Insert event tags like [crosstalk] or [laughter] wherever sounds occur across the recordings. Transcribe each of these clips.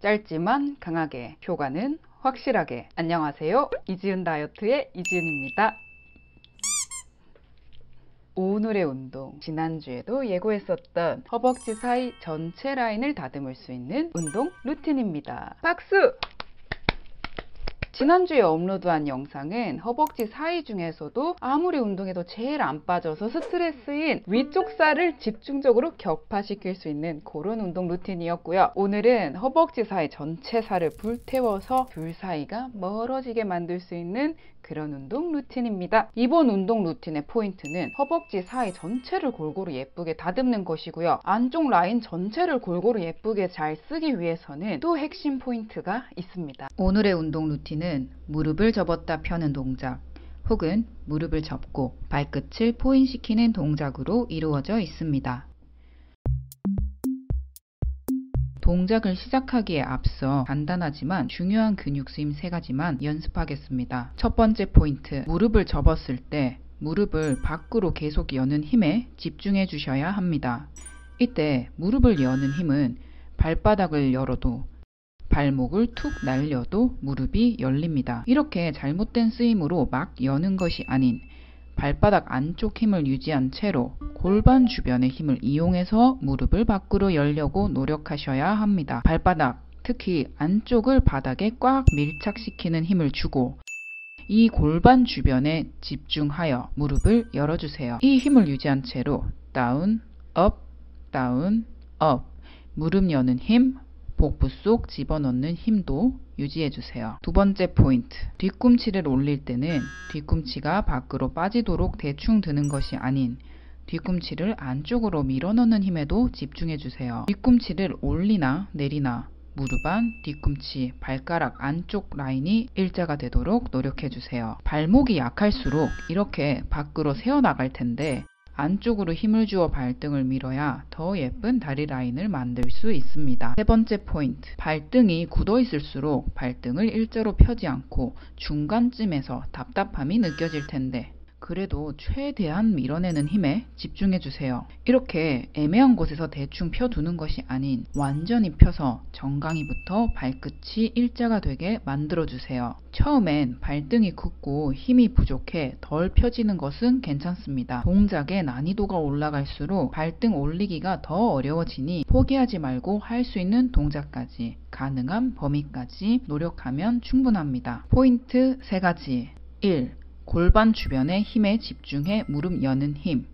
짧지만 강하게, 효과는 확실하게. 안녕하세요. 이지은 다이어트의 이지은입니다. 오늘의 운동. 지난주에도 예고했었던 허벅지 사이 전체 라인을 다듬을 수 있는 운동 루틴입니다. 박수! 지난주에 업로드한 영상은 허벅지 사이 중에서도 아무리 운동해도 제일 안 빠져서 스트레스인 위쪽 살을 집중적으로 격파시킬 수 있는 그런 운동 루틴이었고요. 오늘은 허벅지 사이 전체 살을 불태워서 둘 사이가 멀어지게 만들 수 있는 그런 운동 루틴입니다. 이번 운동 루틴의 포인트는 허벅지 사이 전체를 골고루 예쁘게 다듬는 것이고요. 안쪽 라인 전체를 골고루 예쁘게 잘 쓰기 위해서는 또 핵심 포인트가 있습니다. 오늘의 운동 루틴은 무릎을 접었다 펴는 동작 혹은 무릎을 접고 발끝을 point시키는 동작으로 이루어져 있습니다. 동작을 시작하기에 앞서 간단하지만 중요한 근육 쓰임 세 가지만 연습하겠습니다. 첫 번째 포인트, 무릎을 접었을 때 무릎을 밖으로 계속 여는 힘에 집중해 주셔야 합니다. 이때 무릎을 여는 힘은 발바닥을 열어도 발목을 툭 날려도 무릎이 열립니다. 이렇게 잘못된 쓰임으로 막 여는 것이 아닌 발바닥 안쪽 힘을 유지한 채로 골반 주변의 힘을 이용해서 무릎을 밖으로 열려고 노력하셔야 합니다. 발바닥, 특히 안쪽을 바닥에 꽉 밀착시키는 힘을 주고 이 골반 주변에 집중하여 무릎을 열어주세요. 이 힘을 유지한 채로 down, up, down, up 무릎 여는 힘, 복부 속 집어넣는 힘도 유지해주세요. 두 번째 포인트. 뒤꿈치를 올릴 때는 뒤꿈치가 밖으로 빠지도록 대충 드는 것이 아닌 뒤꿈치를 안쪽으로 밀어넣는 힘에도 집중해주세요. 뒤꿈치를 올리나 내리나 무릎 안, 뒤꿈치, 발가락 안쪽 라인이 일자가 되도록 노력해주세요. 발목이 약할수록 이렇게 밖으로 새어나갈 텐데 안쪽으로 힘을 주어 발등을 밀어야 더 예쁜 다리 라인을 만들 수 있습니다. 세 번째 포인트. 발등이 굳어 있을수록 발등을 일자로 펴지 않고 중간쯤에서 답답함이 느껴질 텐데 그래도 최대한 밀어내는 힘에 집중해 주세요. 이렇게 애매한 곳에서 대충 펴두는 것이 아닌 완전히 펴서 정강이부터 발끝이 일자가 되게 만들어 주세요. 처음엔 발등이 굳고 힘이 부족해 덜 펴지는 것은 괜찮습니다. 동작의 난이도가 올라갈수록 발등 올리기가 더 어려워지니 포기하지 말고 할 수 있는 동작까지 가능한 범위까지 노력하면 충분합니다. 포인트 3가지 1. 골반 주변에 힘에 집중해 무릎 여는 힘.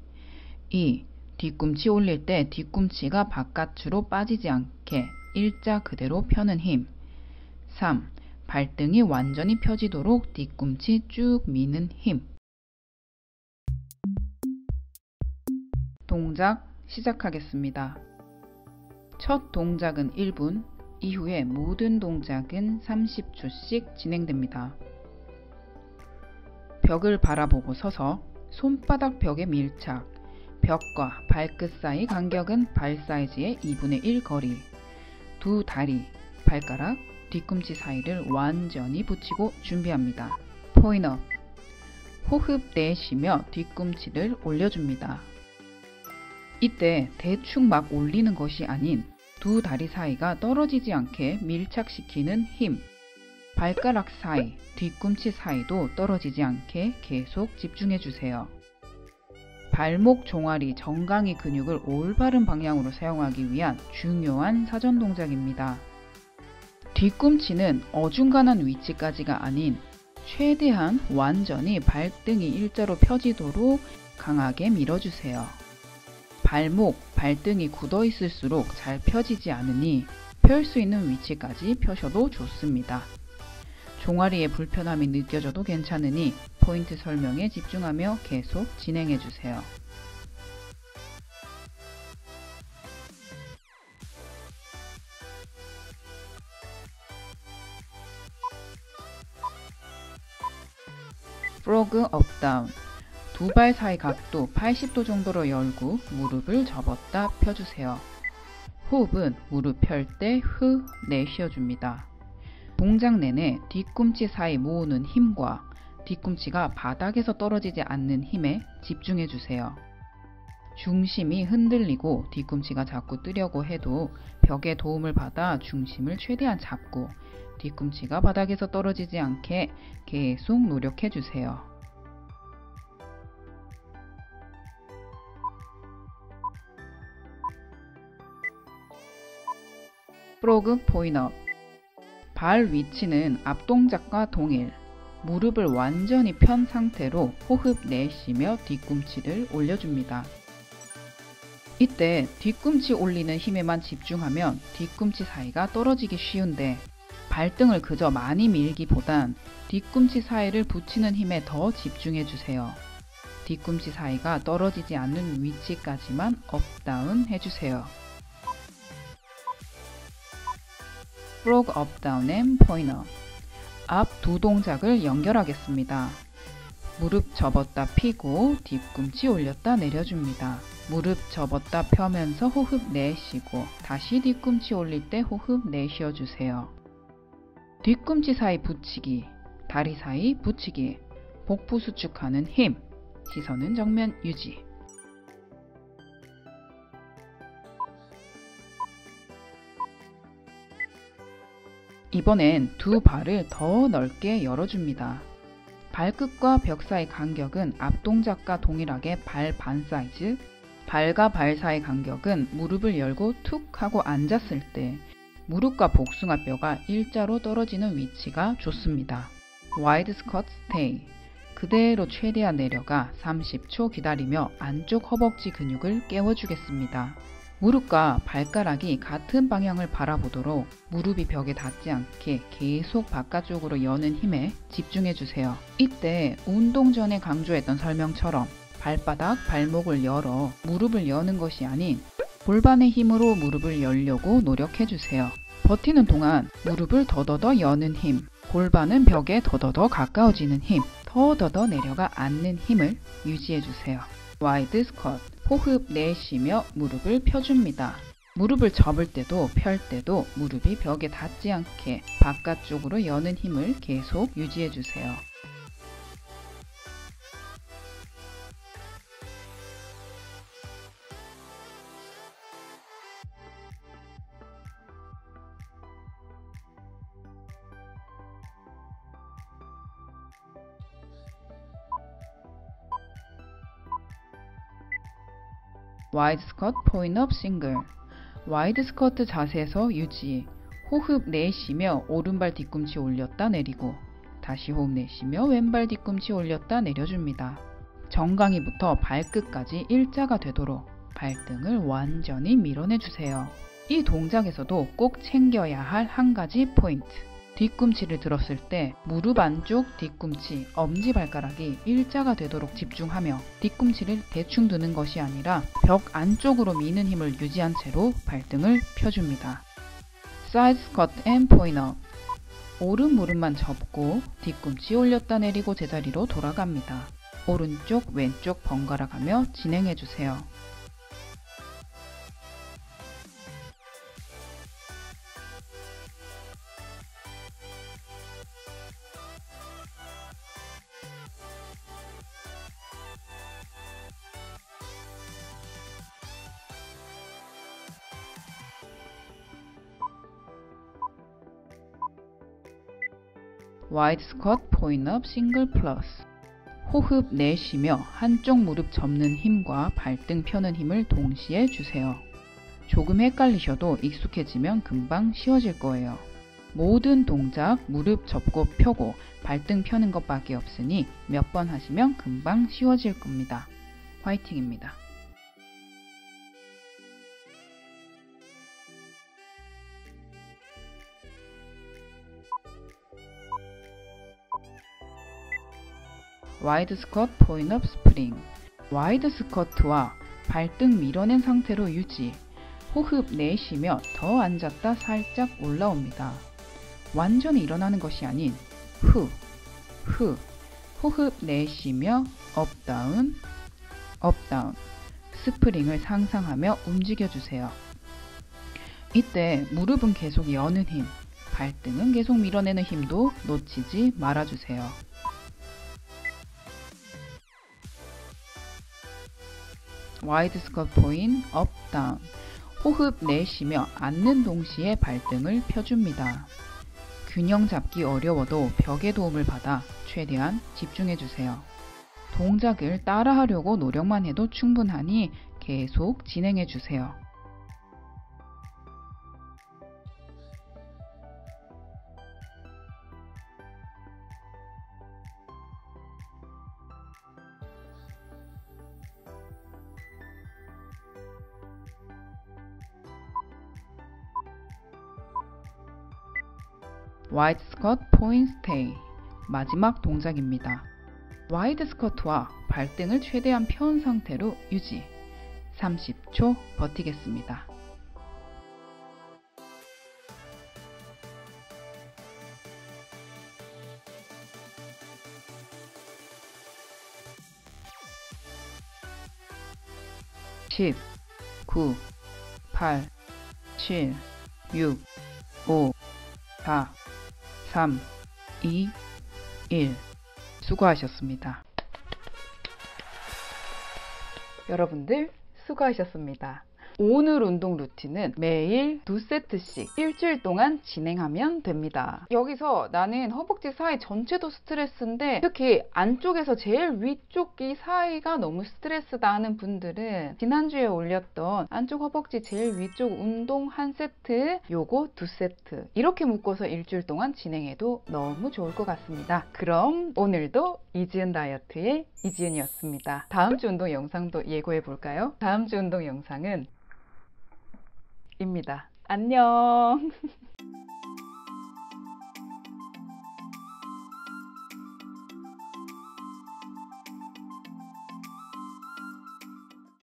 2. 뒤꿈치 올릴 때 뒤꿈치가 바깥으로 빠지지 않게 일자 그대로 펴는 힘. 3. 발등이 완전히 펴지도록 뒤꿈치 쭉 미는 힘. 동작 시작하겠습니다. 첫 동작은 1분, 이후에 모든 동작은 30초씩 진행됩니다. 벽을 바라보고 서서 손바닥 벽에 밀착, 벽과 발끝 사이 간격은 발 사이즈의 2분의 1 거리, 두 다리, 발가락, 뒤꿈치 사이를 완전히 붙이고 준비합니다. 포인업 호흡 내쉬며 뒤꿈치를 올려줍니다. 이때 대충 막 올리는 것이 아닌 두 다리 사이가 떨어지지 않게 밀착시키는 힘, 발가락 사이, 뒤꿈치 사이도 떨어지지 않게 계속 집중해 주세요. 발목 종아리 정강이 근육을 올바른 방향으로 사용하기 위한 중요한 사전 동작입니다. 뒤꿈치는 어중간한 위치까지가 아닌 최대한 완전히 발등이 일자로 펴지도록 강하게 밀어주세요. 발목, 발등이 굳어 있을수록 잘 펴지지 않으니 펼 수 있는 위치까지 펴셔도 좋습니다. 종아리에 불편함이 느껴져도 괜찮으니 포인트 설명에 집중하며 계속 진행해 주세요. frog up down 두 발 사이 각도 80도 정도로 열고 무릎을 접었다 펴주세요. 호흡은 무릎 펼 때 후 내쉬어줍니다. 동작 내내 뒤꿈치 사이 모으는 힘과 뒤꿈치가 바닥에서 떨어지지 않는 힘에 집중해 주세요. 중심이 흔들리고 뒤꿈치가 자꾸 뜨려고 해도 벽의 도움을 받아 중심을 최대한 잡고 뒤꿈치가 바닥에서 떨어지지 않게 계속 노력해 주세요. 프로그 포인업 발 위치는 앞동작과 동일 무릎을 완전히 편 상태로 호흡 내쉬며 뒤꿈치를 올려줍니다. 이때 뒤꿈치 올리는 힘에만 집중하면 뒤꿈치 사이가 떨어지기 쉬운데 발등을 그저 많이 밀기보단 뒤꿈치 사이를 붙이는 힘에 더 집중해 주세요. 뒤꿈치 사이가 떨어지지 않는 위치까지만 up down 해주세요. frog up down and point up 두 동작을 연결하겠습니다. 무릎 접었다 펴고 뒤꿈치 올렸다 내려줍니다. 무릎 접었다 펴면서 호흡 내쉬고 다시 뒤꿈치 올릴 때 호흡 내쉬어 주세요. 뒤꿈치 사이 붙이기, 다리 사이 붙이기, 복부 수축하는 힘, 시선은 정면 유지. 이번엔 두 발을 더 넓게 열어줍니다. 발끝과 벽 사이 간격은 앞동작과 동일하게 발 반 사이즈, 발과 발 사이 간격은 무릎을 열고 툭 하고 앉았을 때 무릎과 복숭아뼈가 일자로 떨어지는 위치가 좋습니다. wide squat stay 그대로 최대한 내려가 30초 기다리며 안쪽 허벅지 근육을 깨워주겠습니다. 무릎과 발가락이 같은 방향을 바라보도록 무릎이 벽에 닿지 않게 계속 바깥쪽으로 여는 힘에 집중해 주세요. 이때 운동 전에 강조했던 설명처럼 발바닥, 발목을 열어 무릎을 여는 것이 아닌 골반의 힘으로 무릎을 열려고 노력해 주세요. 버티는 동안 무릎을 더더더 여는 힘, 골반은 벽에 더더더 가까워지는 힘, 더더더 내려가 앉는 힘을 유지해 주세요. wide squat 호흡 내쉬며 무릎을 펴줍니다. 무릎을 접을 때도 펼 때도 무릎이 벽에 닿지 않게 바깥쪽으로 여는 힘을 계속 유지해 주세요. wide squat point up single wide squat 자세에서 유지 호흡 내쉬며 오른발 뒤꿈치 올렸다 내리고 다시 호흡 내쉬며 왼발 뒤꿈치 올렸다 내려줍니다. 정강이부터 발끝까지 일자가 되도록 발등을 완전히 밀어내주세요. 이 동작에서도 꼭 챙겨야 할 한 가지 포인트 뒤꿈치를 들었을 때 무릎 안쪽 뒤꿈치, 엄지발가락이 일자가 되도록 집중하며 뒤꿈치를 대충 드는 것이 아니라 벽 안쪽으로 미는 힘을 유지한 채로 발등을 펴줍니다. side squat and point up 오른 무릎만 접고 뒤꿈치 올렸다 내리고 제자리로 돌아갑니다. 오른쪽 왼쪽 번갈아 가며 진행해 주세요. wide squat point up single plus 호흡 내쉬며 한쪽 무릎 접는 힘과 발등 펴는 힘을 동시에 주세요. 조금 헷갈리셔도 익숙해지면 금방 쉬워질 거예요. 모든 동작 무릎 접고 펴고 발등 펴는 것밖에 없으니 몇 번 하시면 금방 쉬워질 겁니다. 화이팅입니다. wide squat point up spring wide squat와 발등 밀어낸 상태로 유지 호흡 내쉬며 더 앉았다 살짝 올라옵니다. 완전히 일어나는 것이 아닌 후, 후 호흡 내쉬며 up down, up down 스프링을 상상하며 움직여주세요. 이때 무릎은 계속 여는 힘, 발등은 계속 밀어내는 힘도 놓치지 말아주세요. wide squat point up down 호흡 내쉬며 앉는 동시에 발등을 펴줍니다. 균형 잡기 어려워도 벽의 도움을 받아 최대한 집중해 주세요. 동작을 따라하려고 노력만 해도 충분하니 계속 진행해 주세요. wide 스쿼트 point stay 마지막 동작입니다. wide 스쿼트와 발등을 최대한 펴은 상태로 유지 30초 버티겠습니다. 십, 구, 팔, 칠, 육, 오, 사, 삼, 이, 일. 수고하셨습니다. 여러분들 수고하셨습니다. 오늘 운동 루틴은 매일 두 세트씩 일주일 동안 진행하면 됩니다. 여기서 나는 허벅지 사이 전체도 스트레스인데 특히 안쪽에서 제일 위쪽 이 사이가 너무 스트레스다 하는 분들은 지난주에 올렸던 안쪽 허벅지 제일 위쪽 운동 한 세트 요거 두 세트 이렇게 묶어서 일주일 동안 진행해도 너무 좋을 것 같습니다. 그럼 오늘도 이지은 다이어트의 이지은이었습니다. 다음 주 운동 영상도 예고해 볼까요? 다음 주 운동 영상은 입니다. 안녕. [laughs]